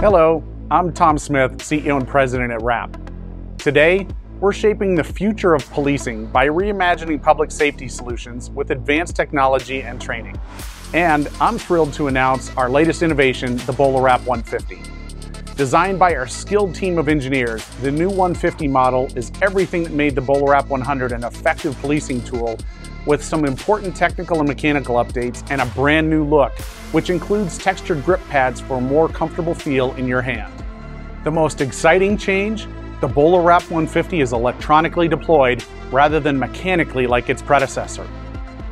Hello, I'm Tom Smith, CEO and President at WRAP. Today, we're shaping the future of policing by reimagining public safety solutions with advanced technology and training. And I'm thrilled to announce our latest innovation, the BolaWrap 150. Designed by our skilled team of engineers, the new 150 model is everything that made the BolaWrap 100 an effective policing tool with some important technical and mechanical updates and a brand new look, which includes textured grip pads for a more comfortable feel in your hand. The most exciting change? The BolaWrap 150 is electronically deployed rather than mechanically like its predecessor.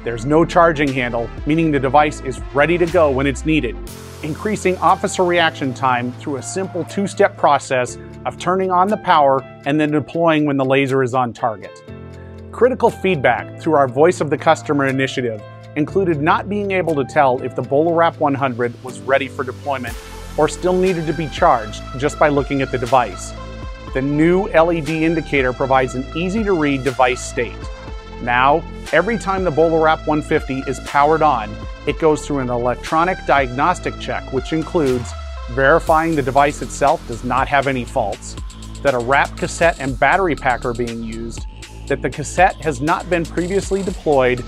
There's no charging handle, meaning the device is ready to go when it's needed, increasing officer reaction time through a simple two-step process of turning on the power and then deploying when the laser is on target. Critical feedback through our Voice of the Customer initiative included not being able to tell if the BolaWrap 100 was ready for deployment or still needed to be charged just by looking at the device. The new LED indicator provides an easy to read device state. Now, every time the BolaWrap 150 is powered on, it goes through an electronic diagnostic check, which includes verifying the device itself does not have any faults, that a wrap cassette and battery pack are being used, that the cassette has not been previously deployed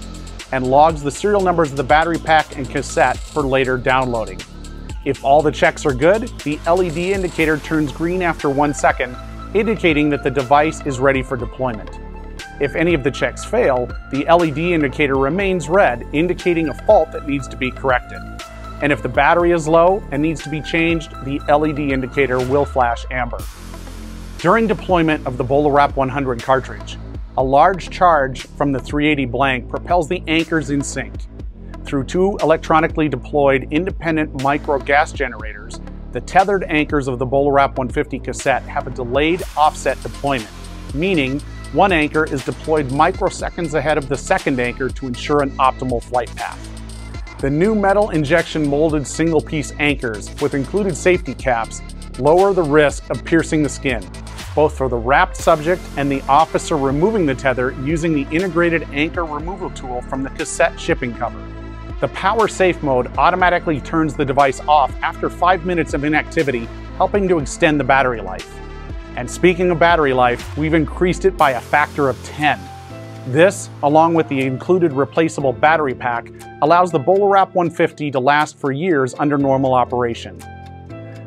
and logs the serial numbers of the battery pack and cassette for later downloading. If all the checks are good, the LED indicator turns green after one second, indicating that the device is ready for deployment. If any of the checks fail, the LED indicator remains red, indicating a fault that needs to be corrected. And if the battery is low and needs to be changed, the LED indicator will flash amber. During deployment of the BolaWrap 100 cartridge, a large charge from the 380 blank propels the anchors in sync. Through two electronically deployed independent micro gas generators, the tethered anchors of the BolaWrap 150 cassette have a delayed offset deployment, meaning one anchor is deployed microseconds ahead of the second anchor to ensure an optimal flight path. The new metal injection molded single piece anchors with included safety caps lower the risk of piercing the skin, both for the wrapped subject and the officer removing the tether using the integrated anchor removal tool from the cassette shipping cover. The power safe mode automatically turns the device off after five minutes of inactivity, helping to extend the battery life. And speaking of battery life, we've increased it by a factor of 10. This, along with the included replaceable battery pack, allows the BolaWrap 150 to last for years under normal operation.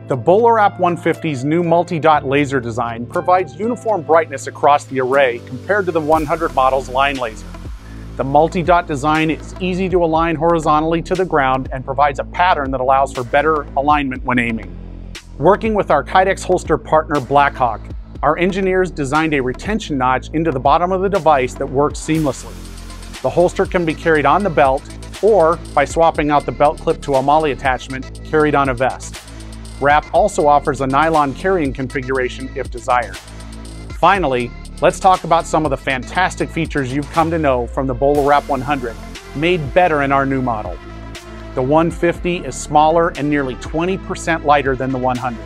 The BolaWrap 150's new multi-dot laser design provides uniform brightness across the array compared to the 100 model's line laser. The multi-dot design is easy to align horizontally to the ground and provides a pattern that allows for better alignment when aiming. Working with our Kydex holster partner Blackhawk, our engineers designed a retention notch into the bottom of the device that works seamlessly. The holster can be carried on the belt or, by swapping out the belt clip to a MOLLE attachment, carried on a vest. WRAP also offers a nylon carrying configuration if desired. Finally, let's talk about some of the fantastic features you've come to know from the BolaWrap 100, made better in our new model. The 150 is smaller and nearly 20% lighter than the 100.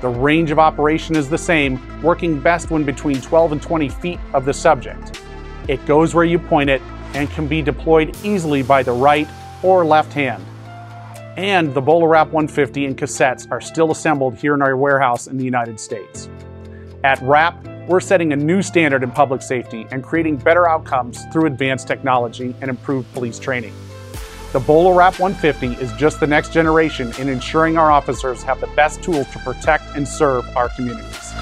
The range of operation is the same, working best when between 12 and 20 feet of the subject. It goes where you point it and can be deployed easily by the right or left hand and the BolaWrap 150 and cassettes are still assembled here in our warehouse in the United States. At WRAP, we're setting a new standard in public safety and creating better outcomes through advanced technology and improved police training. The BolaWrap 150 is just the next generation in ensuring our officers have the best tools to protect and serve our communities.